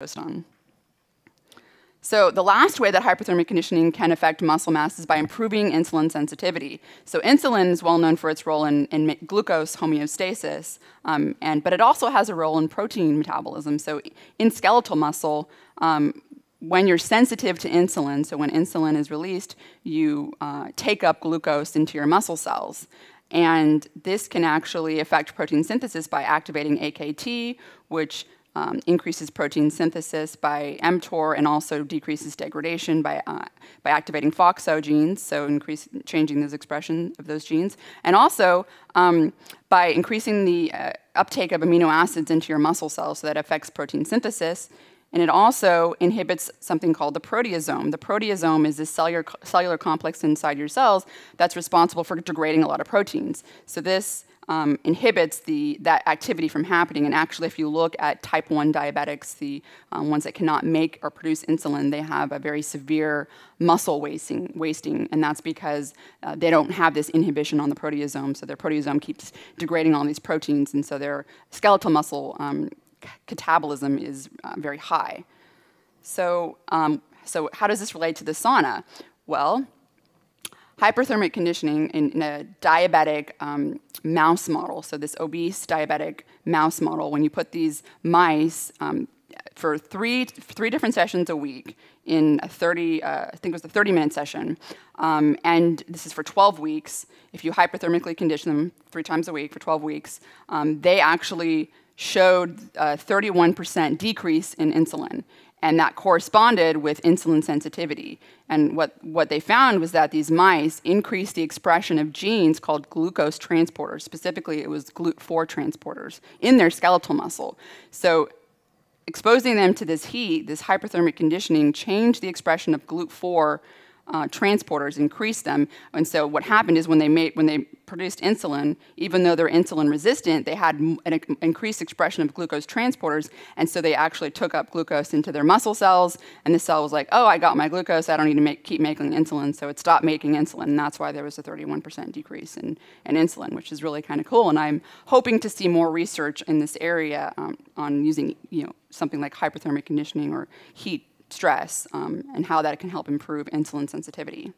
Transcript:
on. So the last way that hyperthermic conditioning can affect muscle mass is by improving insulin sensitivity. So insulin is well known for its role in, in glucose homeostasis, um, and, but it also has a role in protein metabolism. So in skeletal muscle, um, when you're sensitive to insulin, so when insulin is released, you uh, take up glucose into your muscle cells. And this can actually affect protein synthesis by activating AKT, which um, increases protein synthesis by mTOR and also decreases degradation by, uh, by activating FOXO genes, so increase, changing the expression of those genes, and also um, by increasing the uh, uptake of amino acids into your muscle cells, so that affects protein synthesis. And it also inhibits something called the proteasome. The proteasome is this cellular, cellular complex inside your cells that's responsible for degrading a lot of proteins. So this um, inhibits the, that activity from happening. And actually, if you look at type 1 diabetics, the um, ones that cannot make or produce insulin, they have a very severe muscle wasting, wasting and that's because uh, they don't have this inhibition on the proteasome. So their proteasome keeps degrading all these proteins, and so their skeletal muscle um, catabolism is uh, very high. So, um, so how does this relate to the sauna? Well, hyperthermic conditioning in, in a diabetic um, mouse model, so this obese diabetic mouse model, when you put these mice um, for three, three different sessions a week in a 30, uh, I think it was a 30 minute session, um, and this is for 12 weeks. If you hyperthermically condition them three times a week for 12 weeks, um, they actually showed a 31% decrease in insulin and that corresponded with insulin sensitivity. And what, what they found was that these mice increased the expression of genes called glucose transporters. Specifically, it was GLUT4 transporters in their skeletal muscle. So exposing them to this heat, this hyperthermic conditioning, changed the expression of GLUT4 uh, transporters, increased them. And so what happened is when they made when they produced insulin, even though they're insulin resistant, they had an increased expression of glucose transporters, and so they actually took up glucose into their muscle cells. And the cell was like, "Oh, I got my glucose. I don't need to make, keep making insulin." So it stopped making insulin, and that's why there was a 31% decrease in, in insulin, which is really kind of cool. And I'm hoping to see more research in this area um, on using, you know, something like hyperthermic conditioning or heat stress um, and how that can help improve insulin sensitivity.